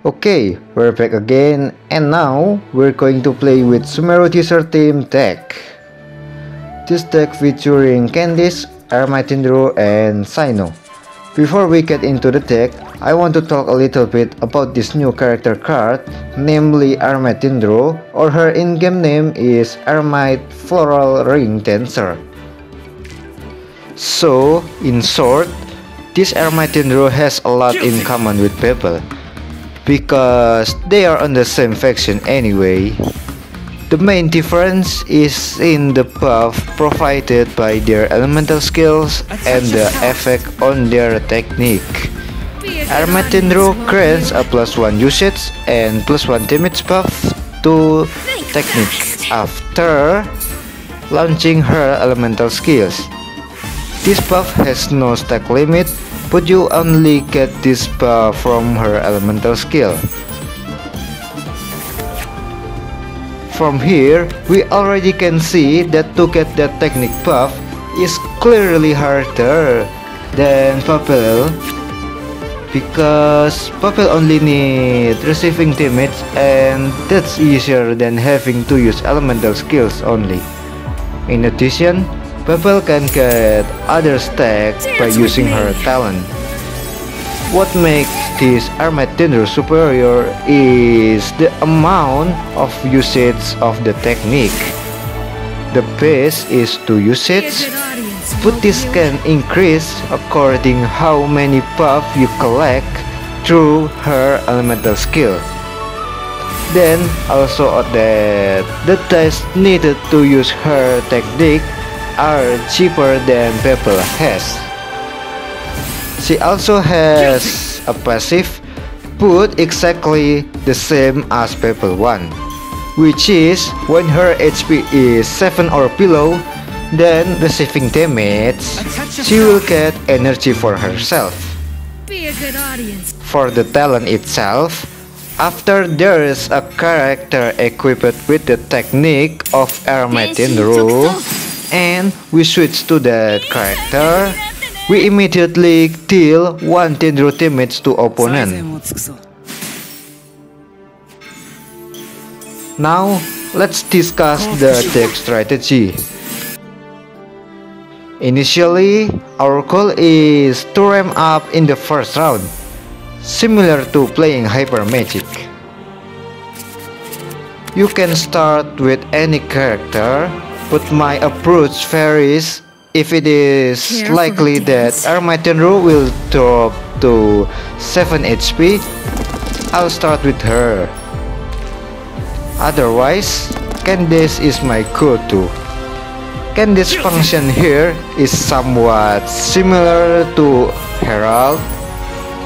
Okay, we're back again and now we're going to play with Sumeru Teaser Team deck. This deck featuring Candace, Armatindro, and Cyno. Before we get into the deck, I want to talk a little bit about this new character card, namely Armatindro, or her in-game name is Eremite Floral Ring Dancer. So, in short, this Armatindro has a lot in common with Pebble because they are on the same faction anyway. The main difference is in the buff provided by their elemental skills and the effect on their technique. Armatindro grants a plus 1 usage and plus 1 damage buff to technique after launching her elemental skills. This buff has no stack limit but you only get this buff from her elemental skill. From here, we already can see that to get that technique buff is clearly harder than Papel because Papel only need receiving damage and that's easier than having to use elemental skills only. In addition, Papel can get other stacks by using her talent. What makes this Armatindro superior is the amount of usage of the technique. The base is 2 usage, but this can increase according how many buff you collect through her elemental skill. Then also that the dice needed to use her technique are cheaper than Pebble has. She also has a passive put exactly the same as Pebble 1 which is when her HP is 7 or below then receiving damage she will get energy for herself. For the talent itself after there is a character equipped with the technique of Armatindro and we switch to that character we immediately deal 1 Dendro damage to opponent. Now, let's discuss the deck strategy. Initially, our goal is to ramp up in the first round, similar to playing Hyper Magic. You can start with any character, but my approach varies if it is likely that Armatindro will drop to 7 HP, I'll start with her. Otherwise, Candace is my go-to. Candace's function here is somewhat similar to Herald,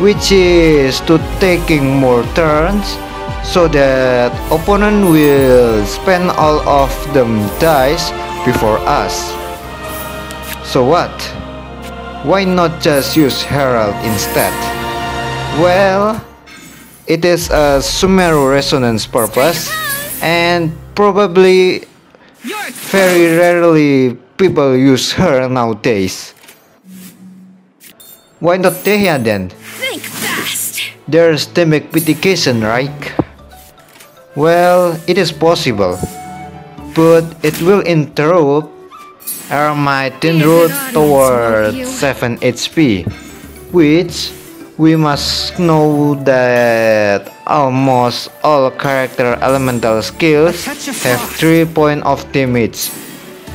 which is to taking more turns so that opponent will spend all of them dice before us. So what? Why not just use Herald instead? Well, it is a Sumeru resonance purpose and probably very rarely people use her nowadays. Why not Dehya then? Think fast. There's damage mitigation, right? Well, it is possible, but it will interrupt Armatindro toward 7 HP, which we must know that almost all character elemental skills have 3 point of damage.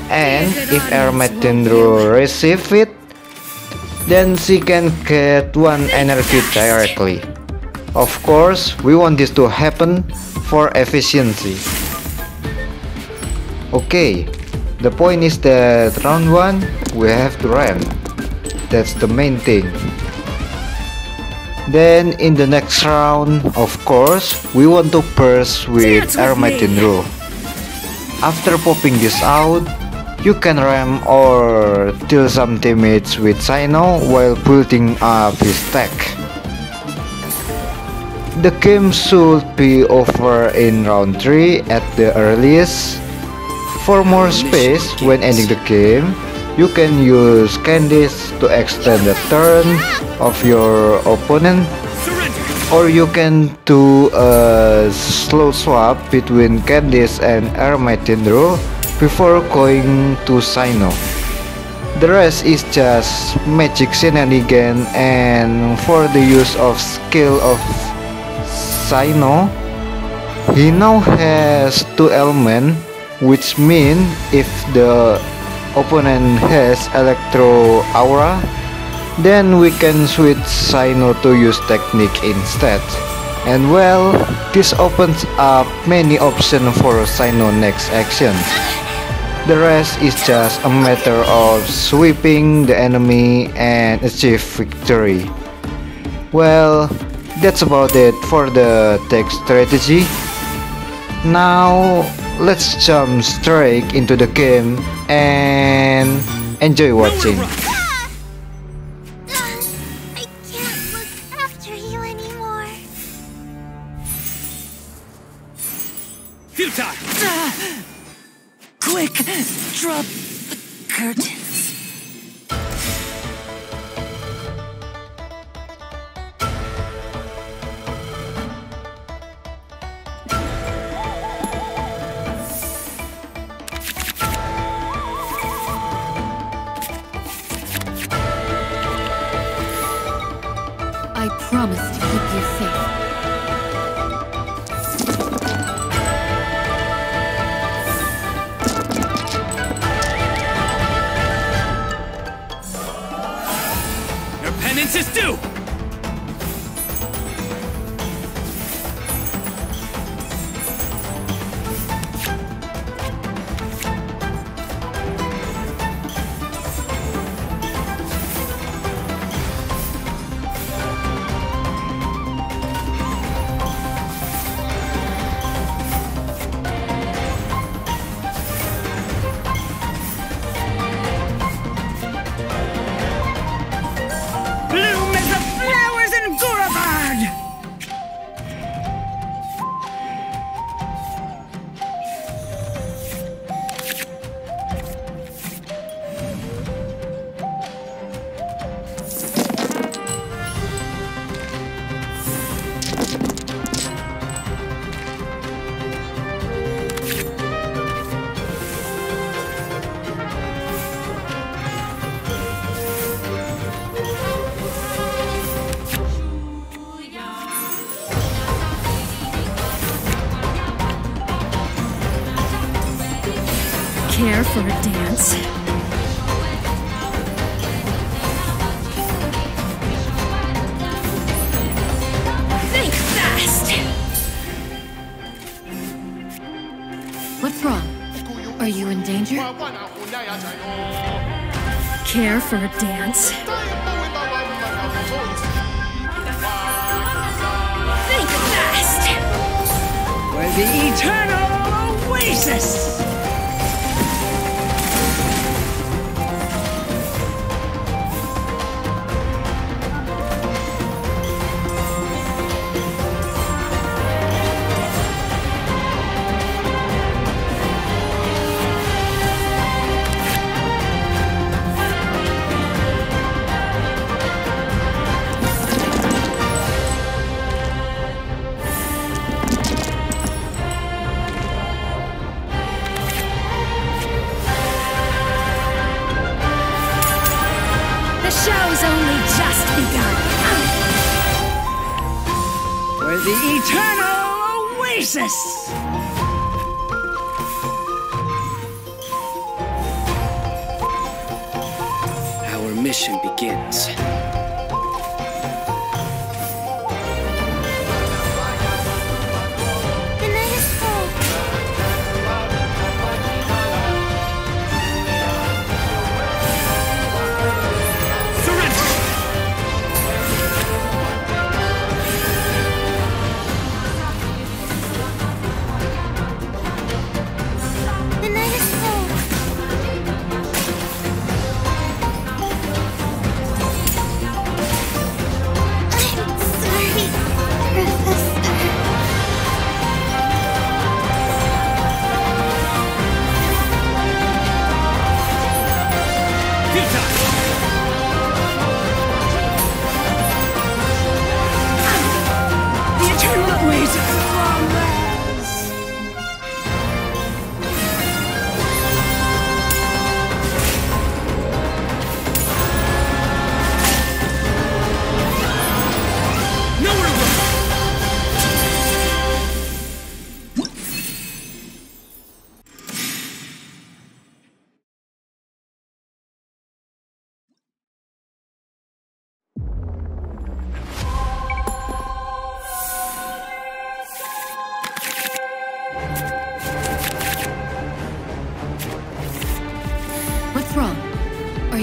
And if Armatindro receive it then she can get 1 energy directly. Of course, we want this to happen for efficiency. Okay, the point is that round 1 we have to ramp. That's the main thing. Then in the next round, of course, we want to burst with Armatindro. After popping this out, you can ram or deal some damage with Cyno while building up his tech. The game should be over in round 3 at the earliest for more space when ending the game, you can use Candace to extend the turn of your opponent or you can do a slow swap between Candace and Armatindro before going to Cyno. The rest is just magic shenanigan and for the use of skill of Cyno, he now has two elements which mean if the opponent has Electro Aura, then we can switch Cyno to use technique instead. And well, this opens up many options for Cyno next action. The rest is just a matter of sweeping the enemy and achieve victory. Well, that's about it for the tech strategy. Now, let's jump straight into the game and enjoy watching. Quick! Drop the curtains. What's wrong? Are you in danger? Care for a dance? Think fast! Where the eternal oasis!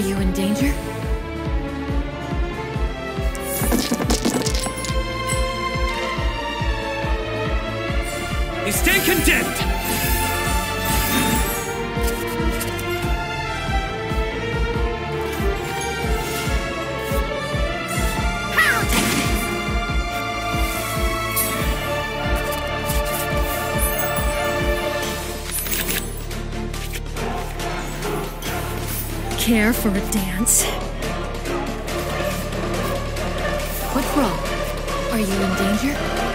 You in danger? Care for a dance? What's wrong? Are you in danger?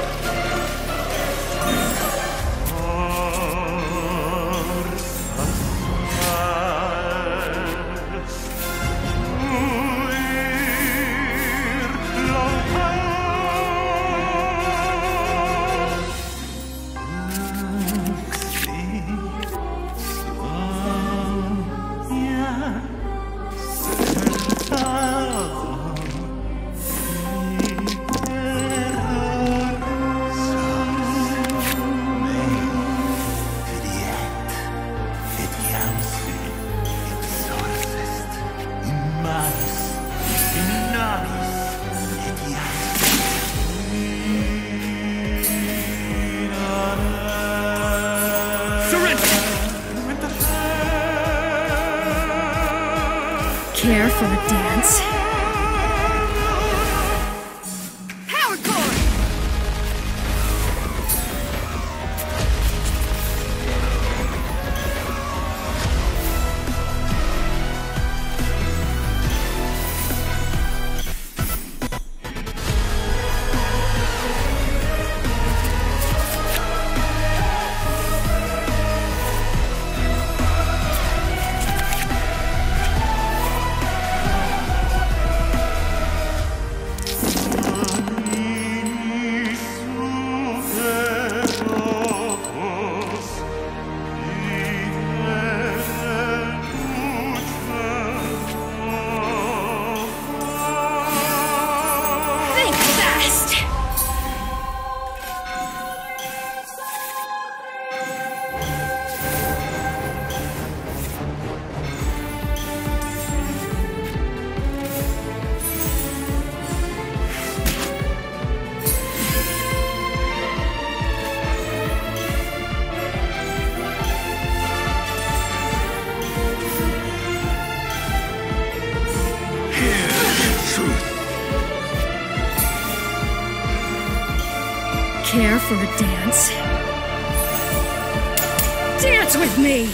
With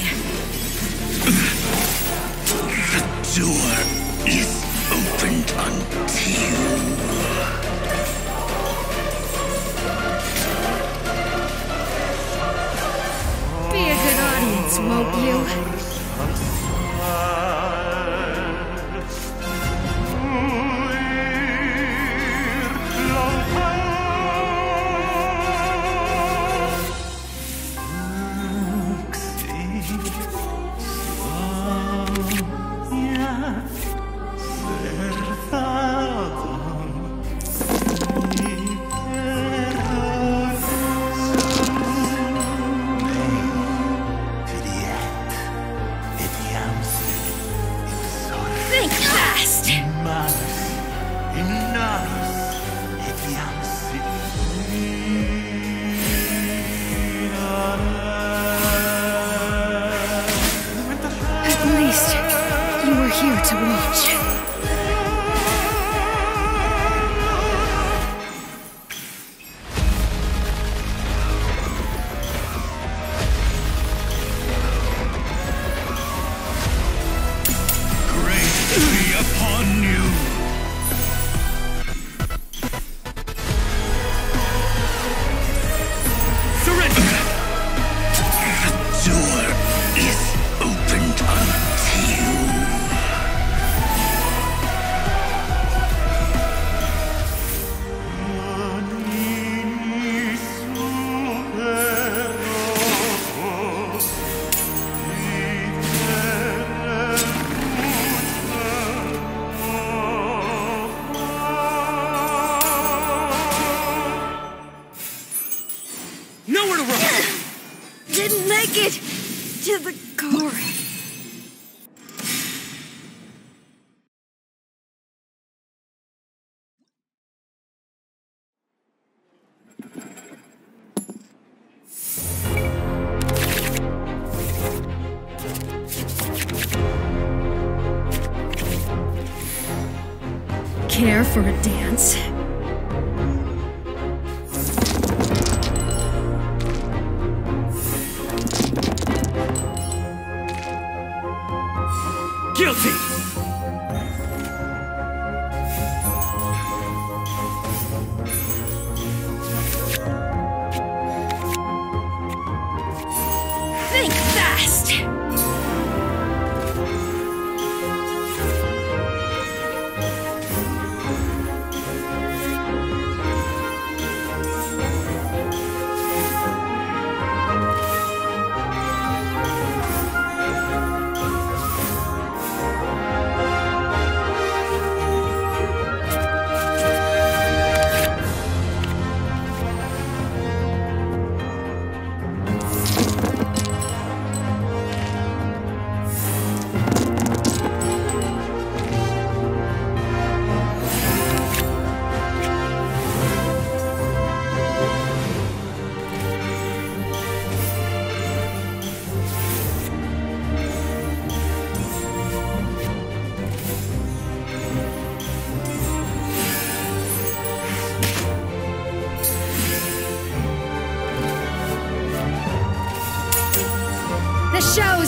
door is opened unto you. Be a good audience, won't you? to the. Care for a dance? Guilty! Think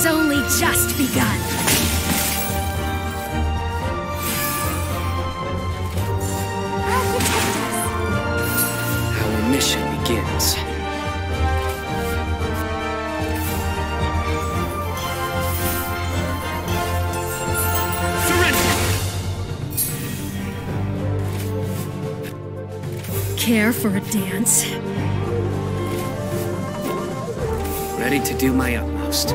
Show's only just begun. Our mission begins. Surrender! Care for a dance? Ready to do my utmost.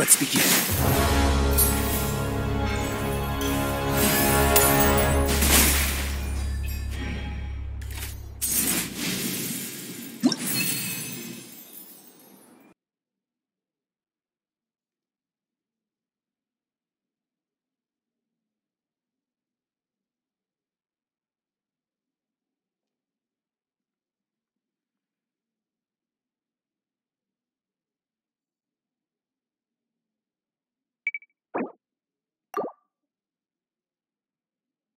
Let's begin.